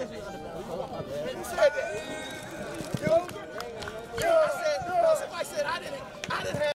Inside it.